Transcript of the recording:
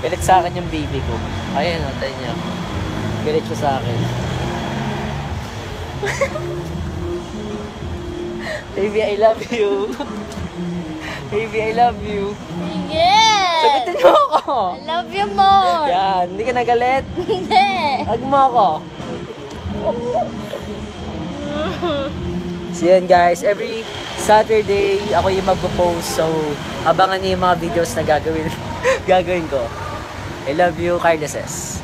Galit sa akin yung baby ko. Ayan, o, tayo niya. Galit siya sa akin. baby, I love you. baby, I love you. Sige! Sagutin mo ako. I love you more! Yan, hindi ka nagalit. Hindi! Hug mo ako. So yun guys, every Saturday ako yung magpo-post. So abangan niyo yung mga videos na gagawin gagawin ko. I love you, Carlos S.